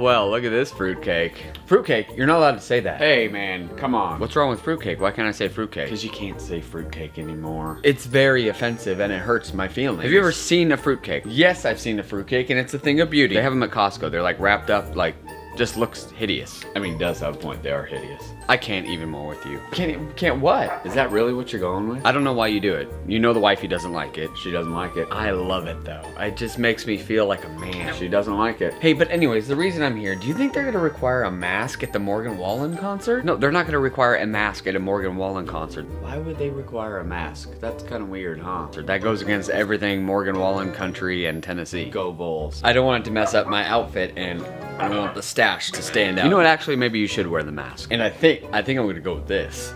Well, look at this fruitcake. Fruitcake? You're not allowed to say that. Hey, man, come on. What's wrong with fruitcake? Why can't I say fruitcake? Because you can't say fruitcake anymore. It's very offensive and it hurts my feelings. Have you ever seen a fruitcake? Yes, I've seen a fruitcake and it's a thing of beauty. They have them at Costco. They're like wrapped up, like, just looks hideous. I mean, does have a point. They are hideous. I can't even more with you. Can't, can't what? Is that really what you're going with? I don't know why you do it. You know the wifey doesn't like it. She doesn't like it. I love it though. It just makes me feel like a man. She doesn't like it. Hey, but anyways, the reason I'm here, do you think they're gonna require a mask at the Morgan Wallen concert? No, they're not gonna require a mask at a Morgan Wallen concert. Why would they require a mask? That's kind of weird, huh? That goes against everything Morgan Wallen country and Tennessee. Go Bulls. I don't want it to mess up my outfit and I don't want the stash to stand out. You know what, actually, maybe you should wear the mask. And I think, I think I'm gonna go with this.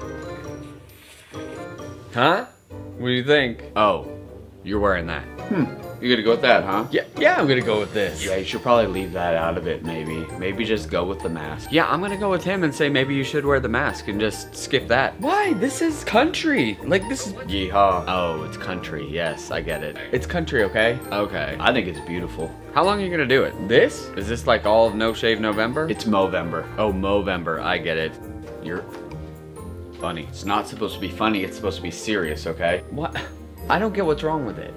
Huh? What do you think? Oh, you're wearing that. Hmm. You gonna go with that, huh? Yeah, yeah, I'm gonna go with this. Yeah, you should probably leave that out of it, maybe. Maybe just go with the mask. Yeah, I'm gonna go with him and say maybe you should wear the mask and just skip that. Why? This is country. Like, this is. Yeehaw. Oh, it's country. Yes, I get it. It's country, okay? Okay. I think it's beautiful. How long are you gonna do it? This? Is this like all of No Shave November? It's Movember. Oh, Movember. I get it. You're funny. It's not supposed to be funny, it's supposed to be serious, okay? What? I don't get what's wrong with it.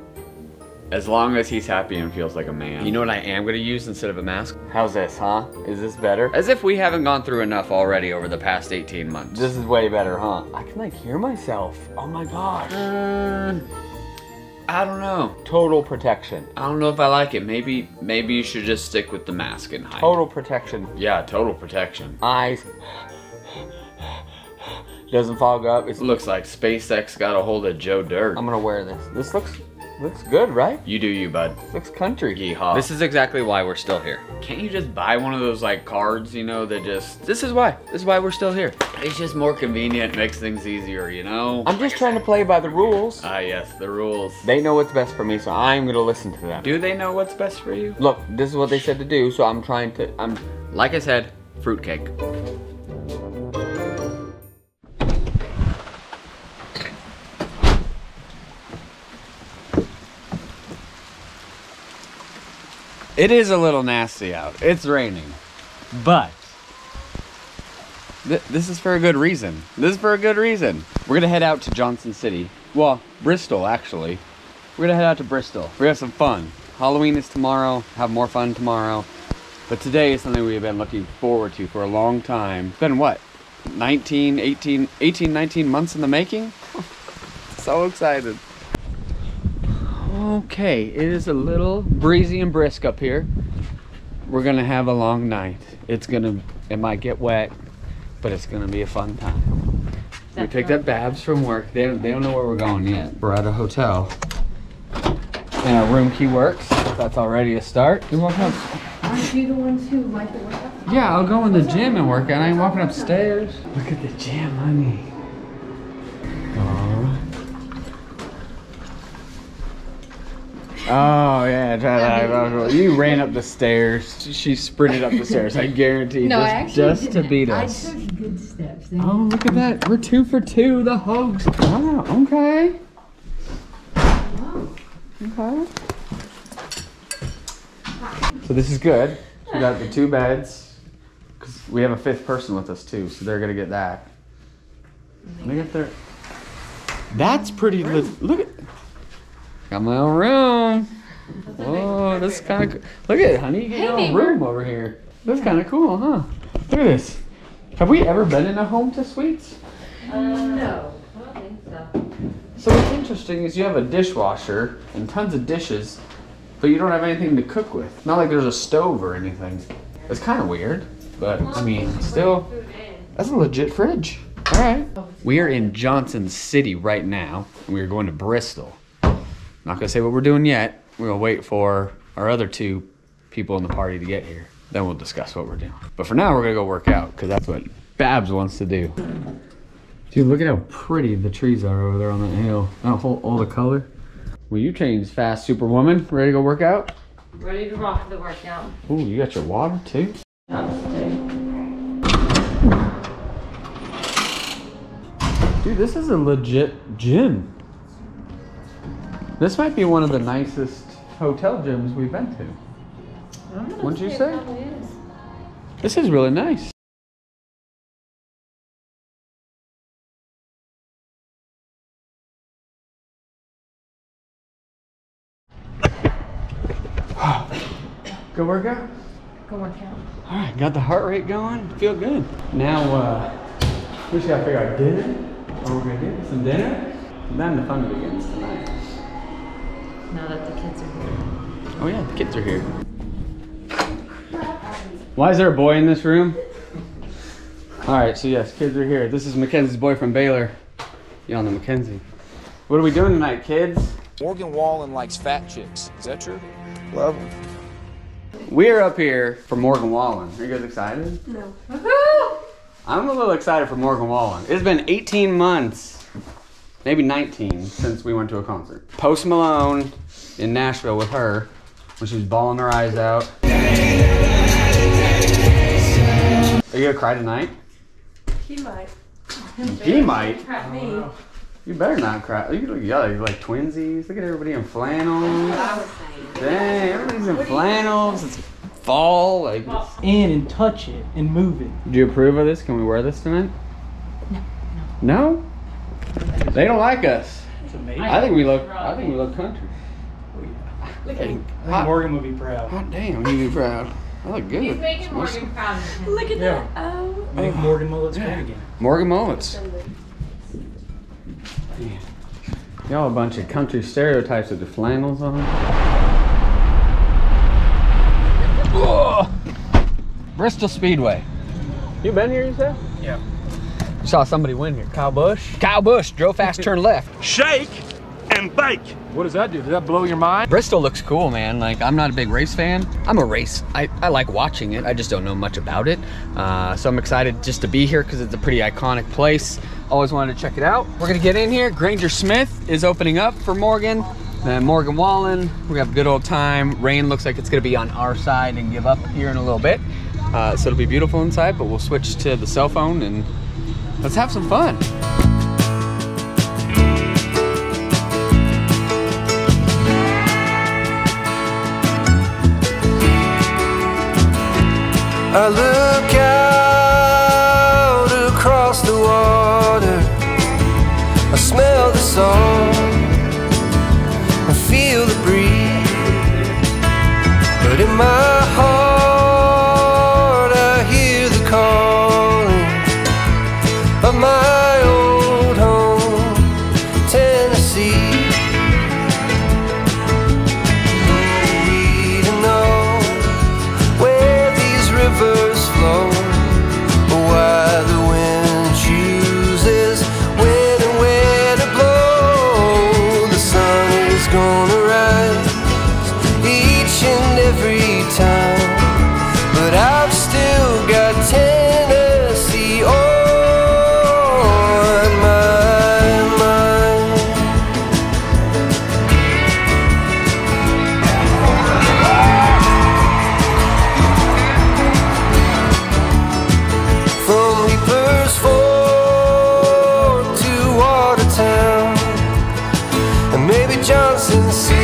As long as he's happy and feels like a man. You know what I am gonna use instead of a mask? How's this, huh? Is this better? As if we haven't gone through enough already over the past 18 months. This is way better, huh? I can like hear myself. Oh my gosh. Uh, I don't know. Total protection. I don't know if I like it. Maybe maybe you should just stick with the mask and hide. Total protection. Yeah, total protection. Eyes. Doesn't fog up. It looks like SpaceX got a hold of Joe Dirt. I'm gonna wear this. This looks looks good, right? You do you, bud. Looks country. Yeehaw. This is exactly why we're still here. Can't you just buy one of those like cards, you know, that just This is why. This is why we're still here. it's just more convenient, makes things easier, you know? I'm just trying to play by the rules. Ah yes, the rules. They know what's best for me, so I'm gonna listen to them. Do they know what's best for you? Look, this is what they said to do, so I'm trying to I'm like I said, fruitcake. It is a little nasty out. It's raining. But Th- this is for a good reason. This is for a good reason. We're gonna head out to Johnson City. Well, Bristol actually. We're gonna head out to Bristol. We're gonna have some fun. Halloween is tomorrow. Have more fun tomorrow. But today is something we've been looking forward to for a long time. It's been what? 19, 18, 18, 19 months in the making? so excited. Okay, it is a little breezy and brisk up here. We're gonna have a long night. It's gonna, it might get wet, but it's gonna be a fun time. We picked up Babs from work. They don't, they don't know where we're going yet. We're at a hotel. And our room key works. That's already a start. You're walking up. Aren't you the ones who like to work out? Yeah, I'll go in the gym and work out. I ain't walking upstairs. Look at the gym, honey. Oh yeah, try that. You ran up the stairs. She- She sprinted up the stairs. I guarantee. No, just, I actually just to didn't. beat I us. took good steps. They- Oh, look at that. We're two for two. The hoax. Oh, okay. Okay. So this is good. We got the two beds. Because we have a fifth person with us too, so they're going to get that. Look at their. That's pretty. Look at. Got my own room. Oh, is kind of. Look at it, honey. You got your own room over here. That's kind of cool, huh? Look at this. Have we ever been in a Home2 Suites? Uh, no, I don't think so. So what's interesting is you have a dishwasher and tons of dishes, but you don't have anything to cook with. Not like there's a stove or anything. It's kind of weird, but I mean, still, that's a legit fridge. All right. We are in Johnson City right now, and we are going to Bristol. Not gonna say what we're doing yet. We're gonna wait for our other two people in the party to get here. Then we'll discuss what we're doing. But for now, we're gonna go work out because that's what Babs wants to do. Dude, look at how pretty the trees are over there on that hill. That whole, all the color. Well, you changed fast, Superwoman. Ready to go work out? Ready to rock the workout. Ooh, you got your water too? Dude, this is a legit gym. This might be one of the nicest hotel gyms we've been to. What'd you say? This is really nice. Good workout? Go work out. All right, got the heart rate going. Feel good. Now, uh, we just gotta figure out dinner. What we're gonna get? Some dinner? And then the fun begins tonight. Now that the kids are here. Oh yeah, the kids are here. Why is there a boy in this room? All right, so yes, kids are here. This is Mackenzie's boyfriend Baylor. Y'all know Mackenzie. What are we doing tonight, kids? Morgan Wallen likes fat chicks. Is that true? Love them. We're up here for Morgan Wallen. Are you guys excited? No. I'm a little excited for Morgan Wallen. It's been 18 months, maybe 19, since we went to a concert. Post Malone in Nashville with her when she was bawling her eyes out. Are you gonna cry tonight? He might. He might. Crap me. You better not cry. You look yeah, you're like twinsies. Look at everybody in flannels. Dang, everybody's in flannels. It's fall. Like, in and touch it and move it. do you approve of this? Can we wear this tonight? No. No? They don't like us. It's amazing. I think we look. I think we oh, look country. I think Hot, Morgan would be proud. hot damn, you be proud. I look good. He's making Morgan proud. Look at Yeah. that. Oh. I think Morgan will look great again. Morgan Mullets. Y'all a bunch of country stereotypes with the flannels on. Ugh. Bristol Speedway. You been here, you said? Yeah. You saw somebody win here. Kyle Busch. Kyle Busch drove fast, turned left. shake and bake. What does that do? Does that blow your mind? Bristol looks cool, man. Like, I'm not a big race fan. I'm a race. I, I like watching it. I just don't know much about it. Uh, so I'm excited just to be here because it's a pretty iconic place. Always wanted to check it out. We're gonna get in here. Granger Smith is opening up for Morgan. Then Morgan Wallen. We have a good old time. Rain looks like it's gonna be on our side and give up here in a little bit. Uh, so it'll be beautiful inside, but we'll switch to the cell phone and let's have some fun. I look out across the water. I smell the salt and feel the breeze. But in my heart, Johnson